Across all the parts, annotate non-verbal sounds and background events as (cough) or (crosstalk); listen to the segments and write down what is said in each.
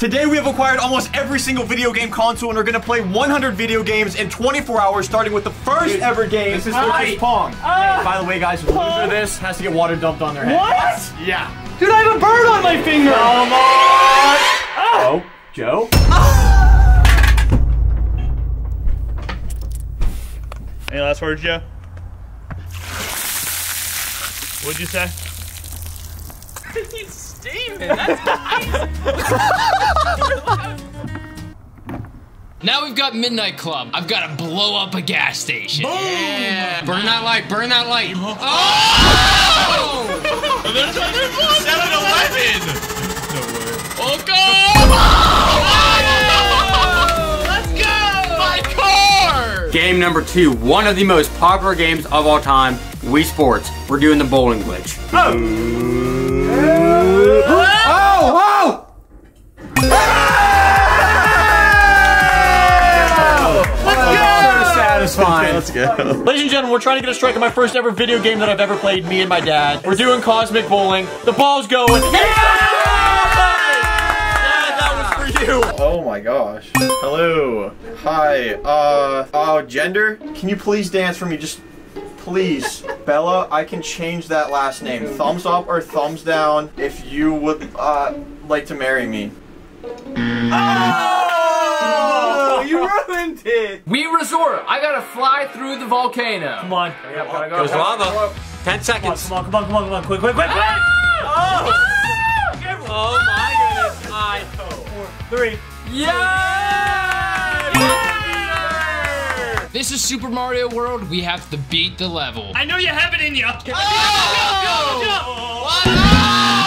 Today we have acquired almost every single video game console and we're gonna play 100 video games in 24 hours, starting with the first ever game. This is which right. Pong. Ah. By the way, guys, the loser of this has to get water dumped on their head. What? Yeah. Dude, I have a bird on my finger. Come on! Oh, Joe? Any last words, Joe? What'd you say? (laughs) He's steaming. That's Now we've got Midnight Club. I've got to blow up a gas station. Yeah. Burn that light. Burn that light. Uh-huh. Oh! There's another one. 7-Eleven. Oh, go! Let's go! My car! Game number two, one of the most popular games of all time, Wii Sports. We're doing the bowling glitch. Oh, oh! Let's go. Ladies and gentlemen, we're trying to get a strike on my first ever video game that I've ever played, me and my dad. We're doing Cosmic Bowling. The ball's going. Yeah! Dad, that was for you. Oh my gosh. Hello. Hi. Uh. Oh, gender? Can you please dance for me? Just please. Bella, I can change that last name. Thumbs up or thumbs down if you would uh, like to marry me. Oh, you ruined it. We resort. I gotta fly through the volcano. Come on. Goes lava. Ten seconds. Come on, come on, come on, come on. Quick, quick, quick, quick. Ah! Oh! Ah! Oh my goodness. I. Three. Yeah! This is Super Mario World. We have to beat the level. I know you have it in you. Oh! serious?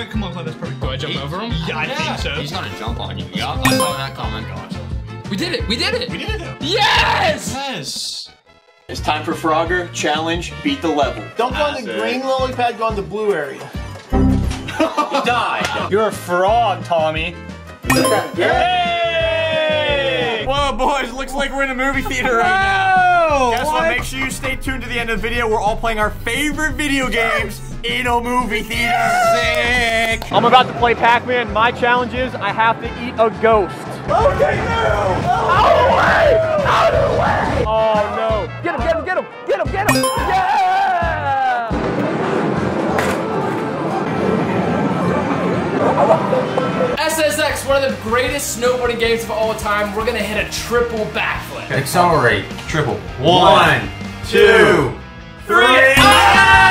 Oh. Come on, come on, that's perfect. Do I jump over him? Yeah, I think so. He's gonna jump on you. Yeah, I saw that comment. We did it! We did it! We did it. Yes! Yes. It's time for Frogger Challenge Beat the Level. Don't go on the green lily pad, go on the blue area. Died. (laughs) You're a frog, Tommy. Hey! Whoa, boys, looks like we're in a movie theater right now. Guess what? Make sure you stay tuned to the end of the video. We're all playing our favorite video games in a movie theater. Sick! I'm about to play Pac-Man. My challenge is I have to eat a ghost. Okay, now! Out of the way! Out of the way! Oh no! Get him! Get him! Get him! Get him! Get him! Yeah! SSX, one of the greatest snowboarding games of all time. We're gonna hit a triple backflip. Accelerate. Triple. One, two, three. Ah!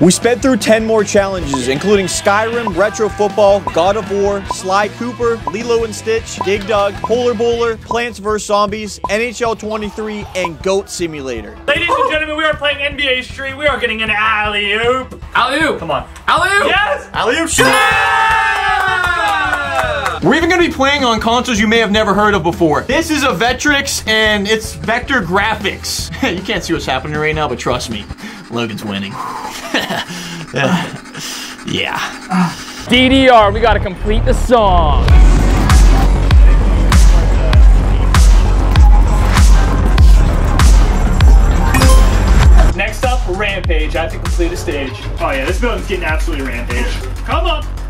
We sped through 10 more challenges, including Skyrim, Retro Football, God of War, Sly Cooper, Lilo and Stitch, Dig Dug, Polar Bowler, Plants vs. Zombies, NHL 23, and Goat Simulator. Ladies and gentlemen, we are playing NBA Street. We are getting an alley oop. Alley oop! Come on. Alley oop! Yes! Alley-oop We're even going to be playing on consoles you may have never heard of before. This is a Vectrex, and it's vector graphics. (laughs) you can't see what's happening right now, but trust me, Logan's winning. (laughs) yeah. DDR, we gotta complete the song. Next up, Rampage. I have to complete a stage. Oh yeah, this building's getting absolutely rampage. Come on.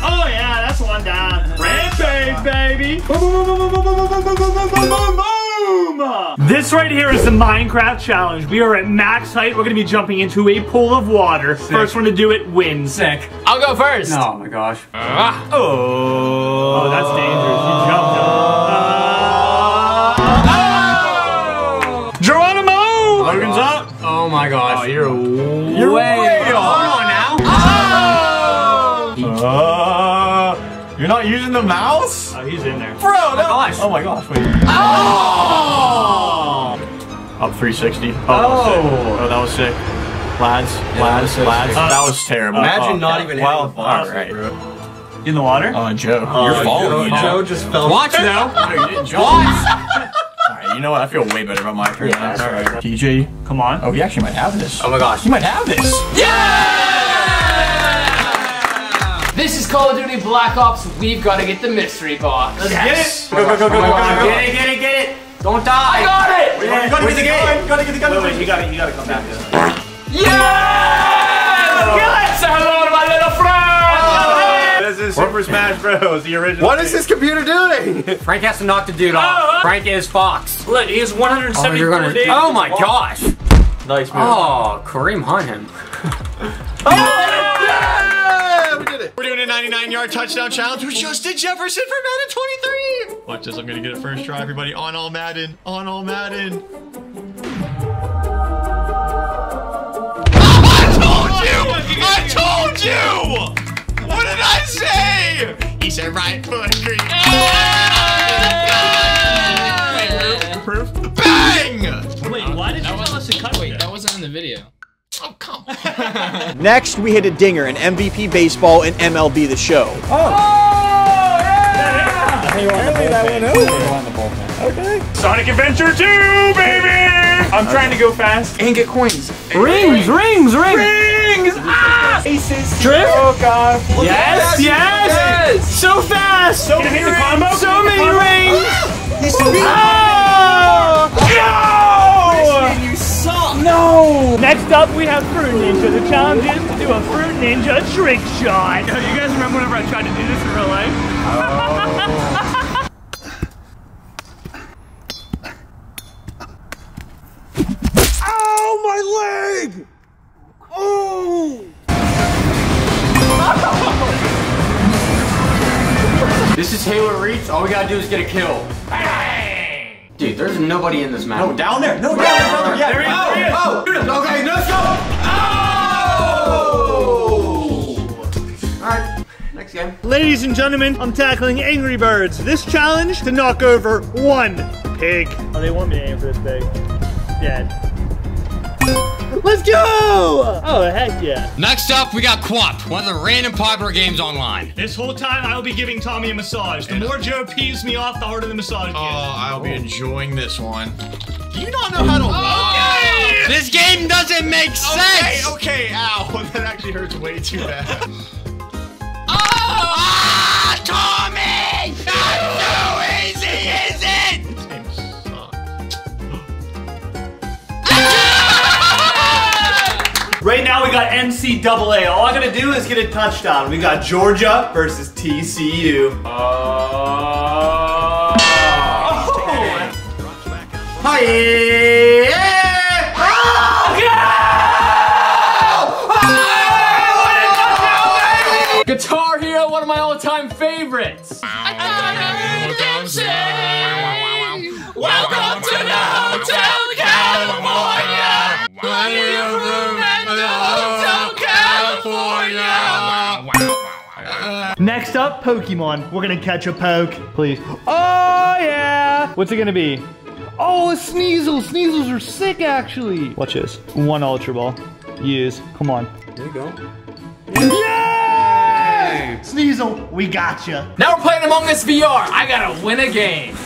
Oh yeah, that's one down. Rampage, baby. Boom, boom, boom, boom, boom, boom, boom, boom, boom, boom, boom, boom, boom. This right here is the Minecraft challenge. We are at max height. We're gonna be jumping into a pool of water. First one to do it wins. Sick. I'll go first. Oh my gosh. Oh, Oh, that's dangerous. You jumped up. Geronimo! Logan's up. Oh my gosh. Oh, you're You're way, using the mouse? Oh, he's in there. Bro, no. Gosh. Oh my gosh, wait. Up 360. Oh, that was sick. Oh, that was sick. Lads, that lads, was lads. sick. that was terrible. Imagine Oh, not even well, hitting the box, all right. bro. In the water? Uh, Joe, you're falling. you know. just fell. Watch now. No, you didn't jump. All right, you know what? I feel way better about my turn. Yeah, all right. TJ. Come on. Oh, he actually might have this. Oh my gosh. He might have this. This This is Call of Duty Black Ops. We've got to get the mystery box. Let's Yes. get it. Go, go, go, go, go, go, go. Get it, get it, get it. Don't die. I got it! Yeah, You gotta where's get the it gun. going? You gotta get the gun. Wait, wait, you gotta, you gotta come back. Yeah! Kill it! Say hello to my little friend! Oh. This is Super Smash Bros. The original. What is this computer doing? (laughs) Frank has to knock the dude off. Oh. Frank is Fox. Look, he has 174 Oh, you're gonna. days. Oh my gosh. nice move. Oh, Kareem hunt him. Oh, (laughs) yeah, 299 yard touchdown challenge with Justin Jefferson for Madden 23. Watch this. I'm going to get it first try, everybody. On all Madden. On all Madden. Oh, I told you! I told you! What did I say? He said right foot, green. Oh, come on. (laughs) Next, we hit a dinger in MVP Baseball and MLB The Show. Oh! Okay. Sonic Adventure 2, baby! I'm trying to go fast. And get coins. Rings, rings, rings! Rings! Ah! Aces. Drift? Oh, God. Yes, yes! Yes! So fast! So many rings! Combo? So many rings! Ah! Oh! No! You suck! No! Next up, we have Fruit Ninja. The challenge is to do a Fruit Ninja trick shot. Yo, you guys remember whenever I tried to do this in real life? (laughs) Oh, my leg! Oh! This is Halo Reach. All we gotta do is get a kill. Dude, there's nobody in this map. No, down there. No, down there. Down there. Yeah. There he is, is. Oh, oh. Okay, let's go. Oh! Alright, next game. Ladies and gentlemen, I'm tackling Angry Birds. This challenge to knock over one pig. Oh, they want me to aim for this pig. Dead. Let's go! Oh, heck yeah. Next up, we got QWOP, one of the random popular games online. This whole time, I will be giving Tommy a massage. The more Joe pees me off, the harder the massage gets. Oh, I'll be enjoying this one. Do you not know how to oh! walk? This game doesn't make Okay, sense! okay, ow. (laughs) That actually hurts way too bad. (laughs) NCAA. All I gotta do is get a touchdown. We got Georgia versus TCU. Oh. Uh, Guitar Next up, Pokemon. We're gonna catch a poke. Please. Oh, yeah! What's it gonna be? Oh, a Sneasel! Sneasels are sick, actually! Watch this. One Ultra Ball. Use. Come on. There you go. Yay! Sneasel, we got gotcha. You. Now we're playing Among Us VR. I gotta win a game.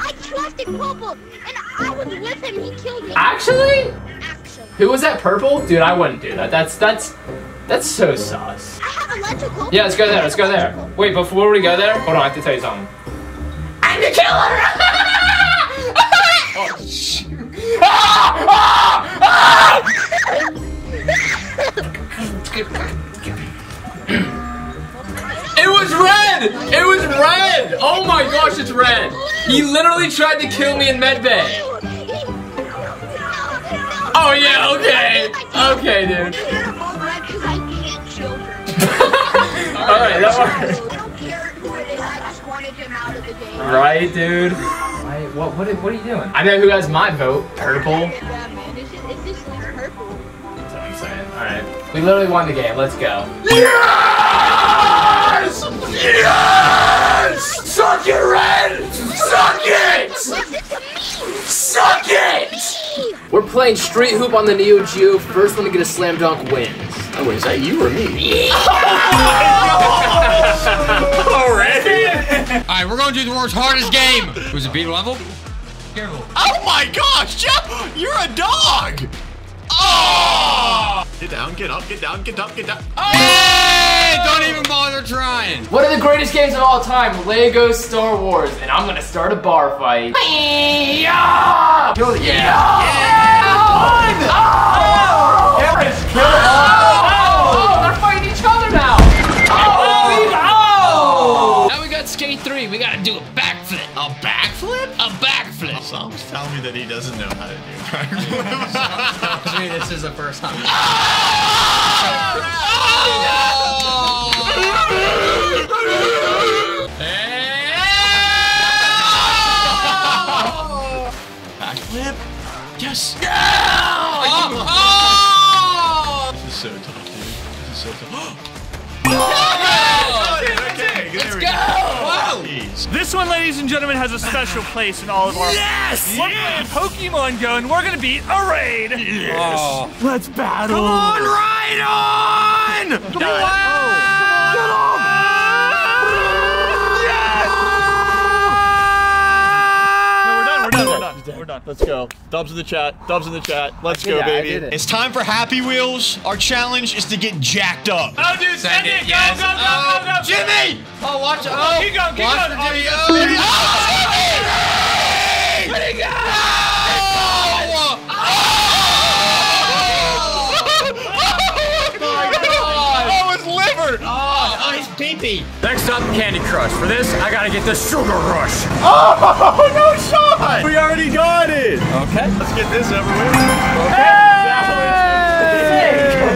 I trusted Purple, and I was with him. He killed me. Actually? Who was that purple? Dude, I wouldn't do that. That's that's that's so sus. I have electrical. Yeah, let's go there. Let's go there. Wait, before we go there, hold on. I have to tell you something. I'm the killer. (laughs) Oh, ah, ah, ah. It was red! It was red! Oh my gosh, it's red! He literally tried to kill me in medbay. Oh yeah, okay. Okay, dude. (laughs) Alright, that works. Right, dude. Right, what, what, what are you doing? I know who has my vote. Purple. That's what I'm saying. Alright. We literally won the game. Let's go. Yes! Yes! Suck it, Red! Suck it! Suck it! We're playing Street Hoop on the Neo Geo. First one to get a slam dunk wins. Oh, wait, is that you or me? (laughs) Alright, Alright, we're gonna do the world's hardest game. Was it beat level? Careful. Oh my gosh, Jeff! You're a dog! Oh Get down, get up, get down, get up, get down. Hey, don't even bother trying. One of the greatest games of all time, Lego Star Wars, and I'm gonna start a bar fight. Yeah! Kill the yeah! Oh! Harris, kill it. Oh! Oh! oh, they're fighting each other now! Oh! oh! Now we got skate three. We gotta do a backflip. A backflip? A backflip. Someone's telling me that he doesn't know how to do (laughs) backflip. this is the first time. Backflip? Yes! Oh! This is so tough, dude. This is so tough. Let's go! Jeez. This one, ladies and gentlemen, has a special place in all of our. Yes! We're playing Pokemon Go, and we're gonna beat a raid. Oh. Let's battle. Come on, right on! Come No, done. Let's go. Dubs in the chat. Dubs in the chat. Let's go, it, baby. it. It's time for Happy Wheels. Our challenge is to get jacked up. Oh, dude, send, Send it. it, Go, yes. go, go, Oh, go, go. Jimmy! Oh, watch it. Oh, Keep going, keep watch going. for oh, Jimmy. Oh, Oh, Jimmy. oh, Where'd he go? Oh, his liver! Oh, he's pee-pee. Next up, Candy Crush. For this, I gotta get the Sugar Rush. Oh, (laughs) no shot! We already got it. Okay. Let's get this over with. Okay. Hey!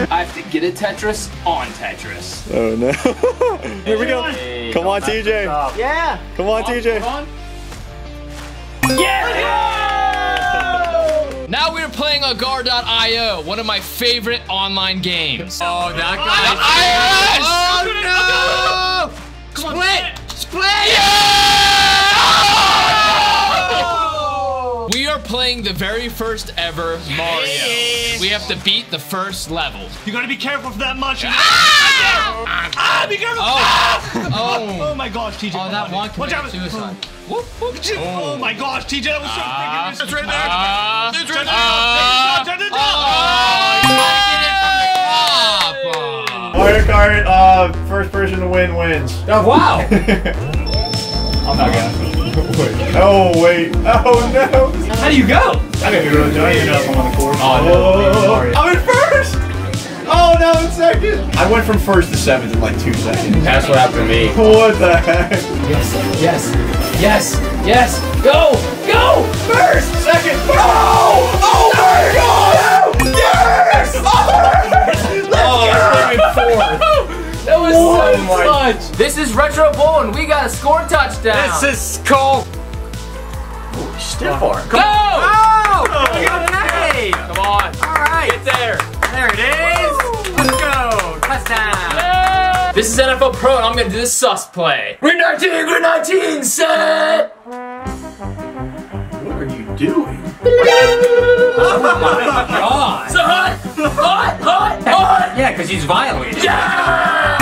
I have to get a Tetris on Tetris. Oh no. (laughs) Here we go. Come on, TJ. Yeah. Come on, TJ. Yeah! Now we're playing Agar.io, one of my favorite online games. Oh, that guy. Oh, no! Split! Split! We are playing the very first ever Mario. We have to beat the first level. You gotta be careful for that mushroom. Ah! ah! Be careful. Oh. Oh. Oh my gosh, TJ. Oh, that one Watch out. committed suicide. Whoop, whoop. Oh. my gosh, TJ, that was so Ah. freaking It's right there. Ah. It's right Ah. Turn it down, turn it down. Mario Kart, uh, first person to win wins. Oh, wow. (laughs) I'm not gonna. Oh, wait. Oh, no. How do you go? I didn't even know if I'm on the course. Oh, I'm in first. Oh, no, in second. I went from first to seventh in like two seconds. That's what happened to me. What the heck? Yes, yes, yes, yes. Go, go, first. Second. Oh! Oh my god! Yes! Oh, I'm in fourth. That was Oh so my- much. This is Retro Bowl, and we got a score touchdown. This is called. Stiff arm. go. Oh! Hey, come on. All right. Get there. There it is. Let's go. Touchdown. This is NFL Pro, and I'm gonna do the sus play. Green 19, green 19, set. What are you doing? (laughs) oh my God. So hot, hot, hot, hot. Yeah, because he's violated. Yeah!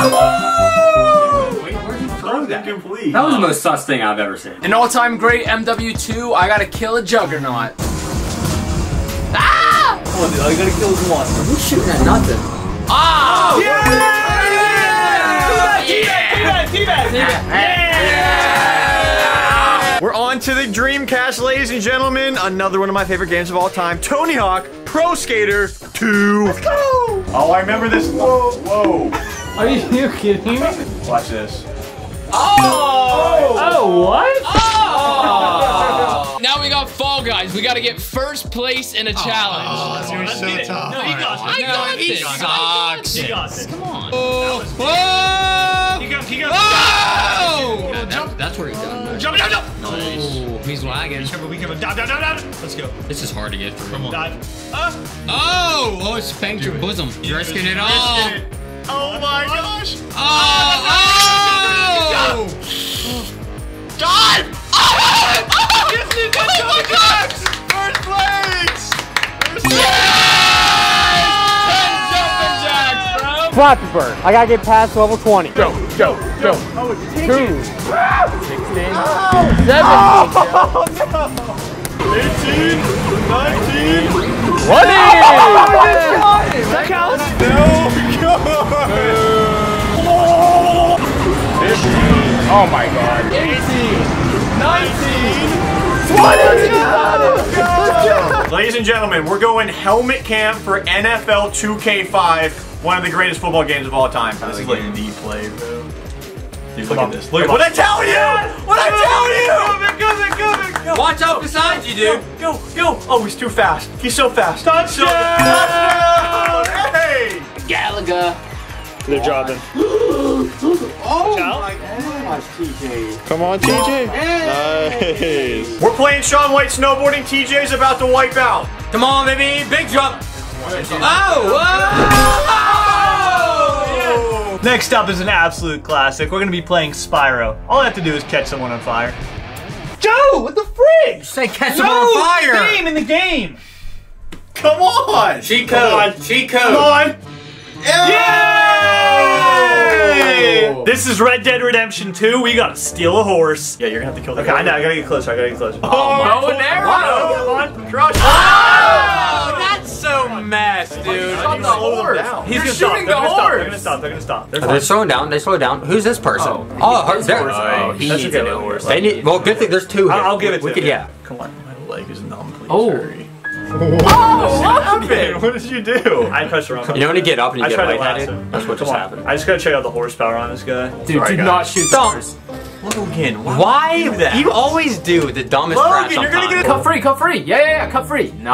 Wait, where'd he throw that? Complete. That was the most sus thing I've ever seen. An all-time great MW2, I gotta kill a juggernaut. Ah! Come on, dude. All you gotta kill is one. Who's shooting at nothing? Oh! Teabag, teabag, teabag. We're on to the Dreamcast, ladies and gentlemen. Another one of my favorite games of all time. Tony Hawk Pro Skater 2. Let's go! Oh, I remember this. Whoa, whoa. Are you kidding me? Watch this. Oh, Oh, what? Oh! Now we got Fall Guys. We gotta get first place in a oh, challenge. Oh, that's gonna be so it. tough. No, he got I this. got he this. sucks. He got this. Come on. Oh! Whoa! He got, he got. Oh! That, that's where he's done. Jump, jump, jump. Oh, he's lagging. Careful, be careful. Dive, dive, dive, dive. Let's go. This is hard to get through. Come on. Dive. Uh, Oh! Oh, it spanked your bosom. You're risking it all. risking it. Oh my gosh. Oh! Oh! God! (laughs) Oh my God! First place! First Flappy Bird. I gotta get past level 20. Go, go, go. Two. 16. 17. 18, 19, That counts. Oh my god. 19. Ladies and gentlemen, we're going helmet camp for NFL 2K5, one of the greatest football games of all time. This is like the play, bro. Dude, look at this. Look at What what I tell you! What I tell you! Watch out beside you, dude. Go, go! Oh, he's too fast. He's so fast. Touchdown! Touchdown! Hey! Galaga. They're dropping. Oh out. my gosh, TJ. Come on, TJ. Nice. We're playing Shaun White snowboarding. TJ's about to wipe out. Come on, baby. Big jump. Oh! oh! Next up is an absolute classic. We're gonna be playing Spyro. All I have to do is catch someone on fire. Joe, what the frig? Say catch someone on fire. Game in the game. Come on! Cheat Come on. code. Cheat Come code. on! Yay! This is Red Dead Redemption 2. We gotta steal a horse. Yeah, you're gonna have to kill the Okay, I know. I gotta get closer. I gotta get closer. Oh, Bow and arrow. Come on, crush! Oh, oh that's so mess, dude. Shot the horse. He's You're gonna stop. shooting They're the gonna stop. They're gonna stop. They're gonna stop. They're They're slowing down. They slow down. Who's this person? Oh, Oh, his they're- horse. oh, he That's needs okay, a new horse. They need. Well, good thing there's two here. I'll, I'll give it to We you. could, yeah. Come on. My leg is numb. Please Oh. hurry. What What did you do? I pressed the wrong button. You know when you get up and you I get tried to lightheaded? him. That's what Come just on. happened. I just gotta check out the horsepower on this guy. Dude, Sorry, do guys. not shoot the Don't. Logan, why? Why? do that? You always do the dumbest Logan, crap you're gonna sometimes. get Cut free, cut free. Yeah, yeah, yeah, cut free. Nice.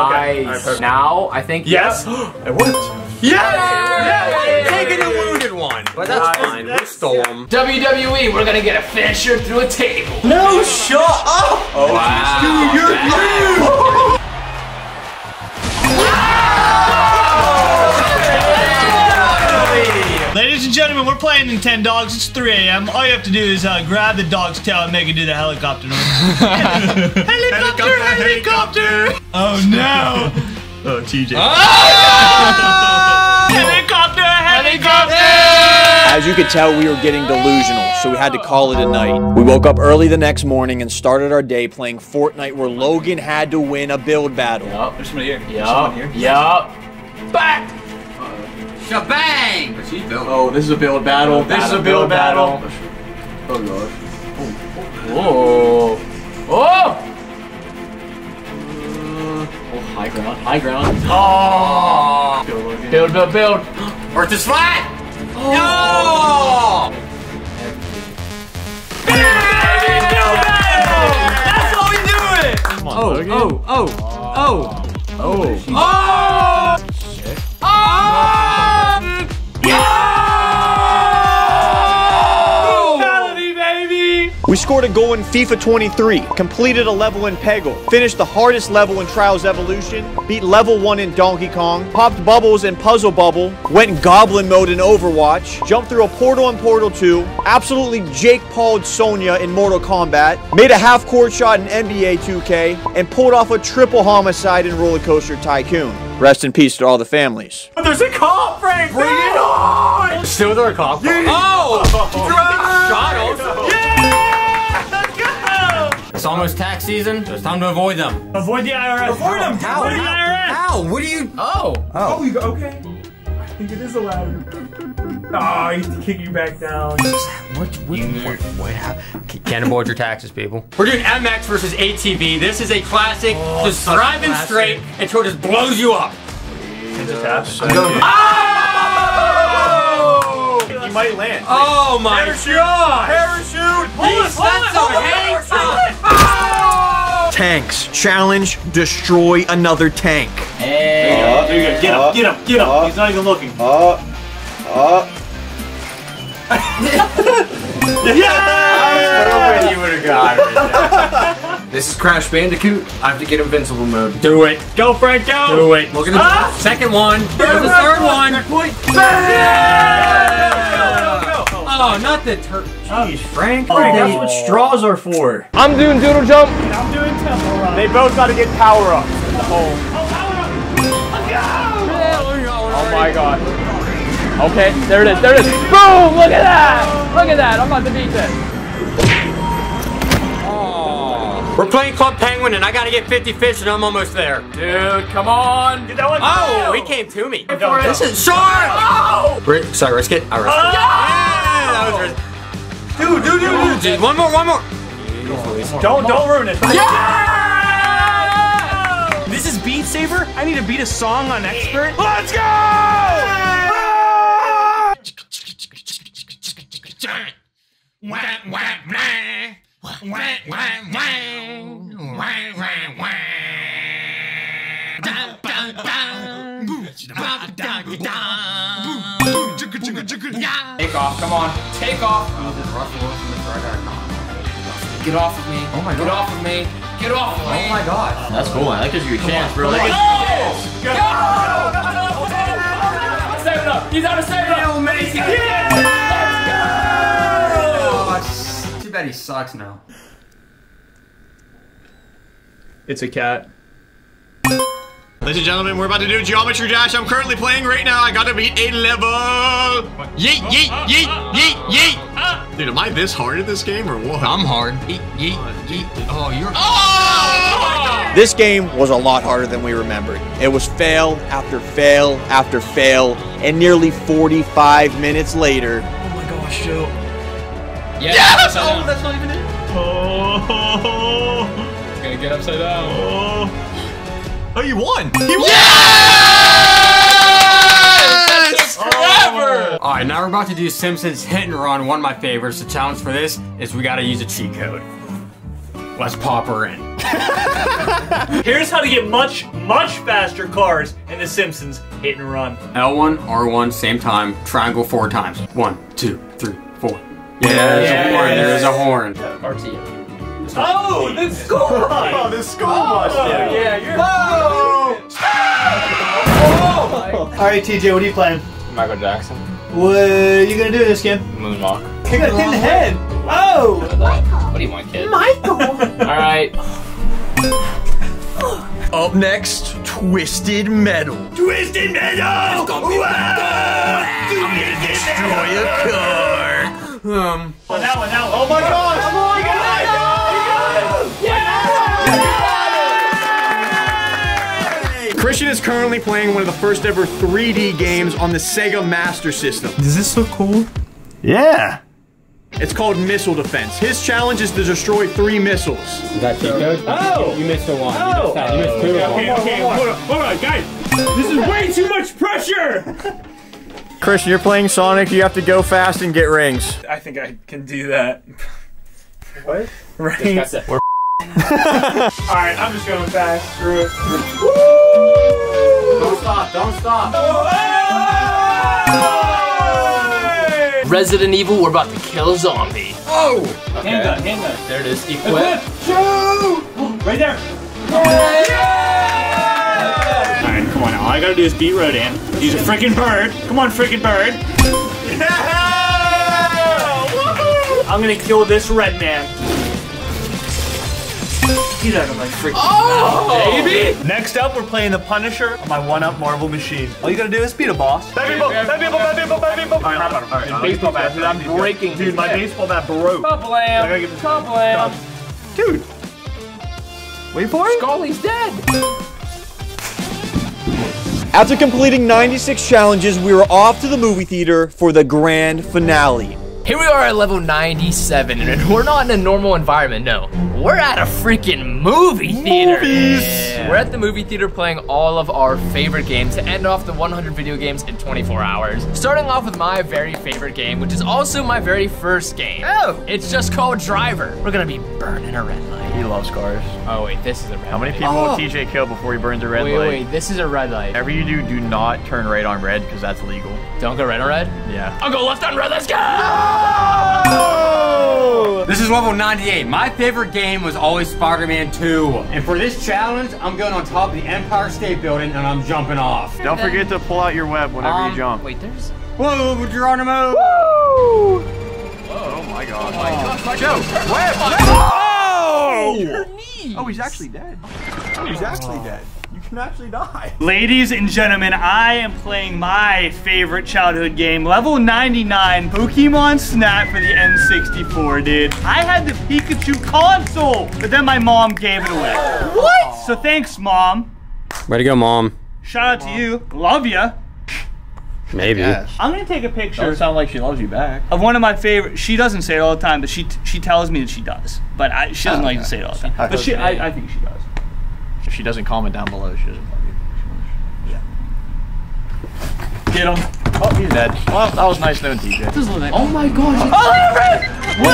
Alright, perfect. now, I think. Yes. (gasps) It worked. Yeah! Taking a wounded one. But that's Nice. fine. We stole him. WWE, E, we're gonna get a finisher through a table. No, shut up! Oh, wow. Ladies and gentlemen, we're playing Nintendogs. It's 3 a.m. All you have to do is uh, grab the dog's tail and make it do the helicopter noise. (laughs) helicopter, helicopter! Oh no! Oh, TJ. Helicopter, helicopter! As you could tell, we were getting delusional, so we had to call it a night. We woke up early the next morning and started our day playing Fortnite where Logan had to win a build battle. Yup. There's somebody here. There's someone Yup. here. Yup. Back. Shabang! But she's built. Oh, this is a build battle. This is a build battle. Oh gosh. Oh. Oh. Oh, high ground. High ground. Oh. Logan. Build, build, build. Earth is flat! Oh. No! That's how we do it! Oh, oh, oh, oh, oh. Oh. Oh! Oh! Melody, We scored a goal in FIFA 23, completed a level in Peggle, finished the hardest level in Trials Evolution, beat level 1 in Donkey Kong, popped bubbles in Puzzle Bubble, went in Goblin mode in Overwatch, jumped through a portal in Portal 2, absolutely Jake Pauled Sonya in Mortal Kombat, made a half court shot in NBA 2K, and pulled off a triple homicide in Roller Coaster Tycoon. Rest in peace to all the families. But there's a cop, Frank! Bring it on! Still with our cop. Oh! (laughs) Shot almost tax season, so it's time to avoid them. Avoid the IRS. Avoid them! How? Avoid the IRS! How? What do you... Oh. oh. Oh, you go, okay. I think it is allowed. Oh, he's kicking you back down. What, what, what, what happened? Can't avoid your taxes, people. We're doing MX versus ATV. This is a classic. Oh, just driving straight until it just blows you up. Oh! You might land. Oh my god! Parachute! These sets of hang time. Tanks. Challenge. Destroy another tank. Hey. There you go. Get him, get him, get him. Uh, uh, He's not even looking. You would have got it. This is Crash Bandicoot. I have to get invincible mode. Do it. Go, Frank, go! Do it. Look at the Ah! second one. There's the third one. Oh, not the tur- Jeez, Frank. Oh, Frank, that's what straws are for. I'm doing doodle jump. I'm doing temple run. They both got to get power ups. Oh power up. Oh my god. Okay, there it is, there it is. Boom! Look at that! Look at that! I'm about to beat this. Oh. We're playing Club Penguin, and I gotta get 50 fish, and I'm almost there. Dude, come on. Get that one. Oh, he came to me. Don't, This don't. is short. Oh! Ri- Sorry, risk it. I risk it. Oh! Yeah, that was risk. Dude, dude, dude, dude. Dude, one more, one more. Don't, don't ruin it. Yeah! This is Beat Saber. I need to beat a song on expert. Let's go! Take off. Come on. Take off. Get off of me. Oh my god. Get off of me. Get off of me. Oh my god. That's cool, man. That gives you a chance, bro. Like, Save it up. He's out of save it up. Amazing. Oh, too bad he sucks now. It's a cat. Ladies and gentlemen, we're about to do Geometry Dash. I'm currently playing right now. I gotta beat a level. Yeet, yeet, yeet, yeet, yeet. Dude, am I this hard at this game or what? I'm hard. Yeet, yeet, yeet. Oh, you're. Oh! this game was a lot harder than we remembered. It was fail after fail after fail, and nearly 45 minutes later, Oh my gosh, Joe. Yes! Yes. Oh, that's not even it. Oh, It's gonna get upside down. oh. Oh, you won. He won. Yes! Forever. All right, now we're about to do Simpsons Hit and Run. One of my favorites. The challenge for this is we gotta use a cheat code. Let's pop her in. (laughs) Here's how to get much, much faster cars in The Simpsons Hit and Run. L1, R1, same time. Triangle four times. One, two, three, four. Yeah, there's a horn. There is a horn. RT. (laughs) Oh, the school bus! Oh, this school bus. dude. yeah, you're. Oh! All right, TJ, what are you playing? Michael Jackson. What are you gonna do in this game? Moonwalk. You got hit in the head. Oh, What do you want, kid? Michael. (laughs) All right. Up next, Twisted Metal. twisted metal! I'm gonna destroy a car. Um, Oh, that one, that one. Oh my gosh! Oh my Christian is currently playing one of the first ever 3D games on the Sega Master System. Is this so cool? Yeah. It's called Missile Defense. His challenge is to destroy three missiles. Is that cheat code? Oh! You missed a one. Oh! You missed that. You missed two. Okay, okay, hold on, hold on, guys. This is way too much pressure. (laughs) Christian, you're playing Sonic. You have to go fast and get rings. I think I can do that. What? That's Right. it. (laughs) All right, I'm just going fast. Screw it. don't stop, don't stop. Resident Evil, we're about to kill a zombie. Oh! Handgun, handgun. There it is. Equip. Shoot! Right there. Alright, come on now. All I gotta do is beat Rodan. He's a freaking bird. Come on, freaking bird. I'm gonna kill this red man. Get out of my freaking Oh, baby. Next up, we're playing the Punisher on my one-up Marvel machine. All you gotta do is beat a boss. Bad people, bad people, bad people, bad people. All right, all right, all right. Baseball bat, dude. I'm breaking. Dude, my baseball bat broke. Top I gotta lamb. give- Top lamb. Dude. Wait for it. Scully's dead. After completing 96 challenges, we were off to the movie theater for the grand finale. Here we are at level 97, and we're not in a normal environment, no. We're at a freaking movie theater. We're at the movie theater playing all of our favorite games to end off the 100 video games in 24 hours. Starting off with my very favorite game, which is also my very first game. Oh! It's just called Driver. We're gonna be burning a red light. He loves cars. Oh wait, this is a red How many light. people Oh. will TJ kill before he burns a red Wait, light? wait, wait, this is a red light. Whatever you do, do not turn right on red because that's legal. Don't go red on red? Yeah. I'll go left on red, let's go! This is level 98. My favorite game was always Spider-Man 2. And for this challenge, I'm going on top of the Empire State Building and I'm jumping off. Don't forget to pull out your web whenever Um, you jump. Wait, there's... Whoa, Geronimo! Oh my god. Oh my gosh. Joe, web! Oh! Your knee! Oh, he's actually dead. Oh, he's actually dead. You can actually die. (laughs) Ladies and gentlemen, I am playing my favorite childhood game, level 99, Pokemon Snap for the N64, dude. I had the Pikachu console, but then my mom gave it away. What? So thanks, mom. Way to go, mom. Shout out to you. Love ya. Maybe. I'm gonna take a picture Doesn't sound like she loves you back. of one of my favorite. She doesn't say it all the time, but she she tells me that she does. But I, she doesn't Oh, like to say it all the time. I But she, I, I think she does. If she doesn't comment down below, she doesn't love you. Yeah. Get him. Oh, he's dead. Well, that was nice knowing TJ. Oh my gosh. Oh, Wait,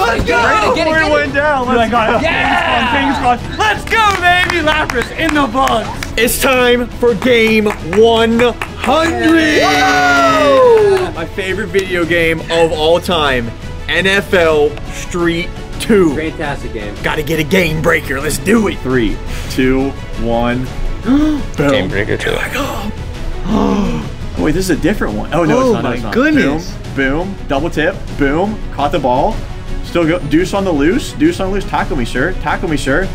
let's go! Get it, get it, We're get it. one down. Let's go. Oh, yeah! Fingers crossed, fingers crossed. Let's go, baby! Lapras in the box. It's time for game 100! My favorite video game of all time, NFL Street 2. Fantastic game. Gotta get a game breaker. Let's do it. Three, two, one. (gasps) Boom. Game breaker too. Oh, (gasps) wait, this is a different one. Oh no, Oh, it's not. no, my it's not. goodness. Boom, boom, double tip, boom, caught the ball. Still go. Deuce on the loose. Deuce on the loose. Tackle me, sir. Tackle me, sir.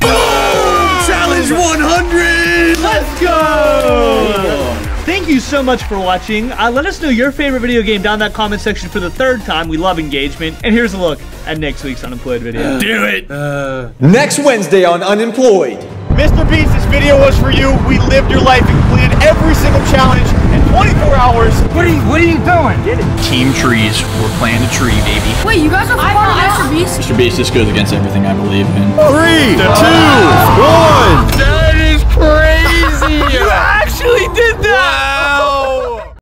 Challenge 100. Let's go. Thank you so much for watching. Uh, let us know your favorite video game down in that comment section for the third time. We love engagement. And here's a look at next week's Unemployed video. Do it. Next Wednesday on Unemployed. Mr. Beast, this video was for you. We lived your life and completed every single challenge in 24 hours. What are you, what are you doing? Team trees. We're playing a tree, baby. Wait, you guys are part of Mr. Beast? Mr. Beast, this goes against everything I believe in. Three, two, one did that? Wow.